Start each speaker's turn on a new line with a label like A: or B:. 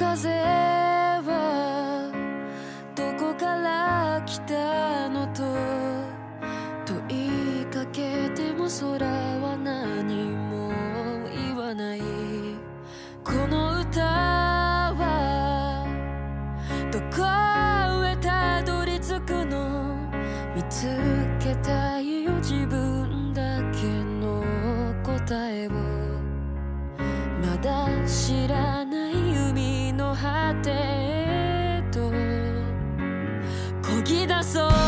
A: 風はどこから来たのと問いかけても空きだそう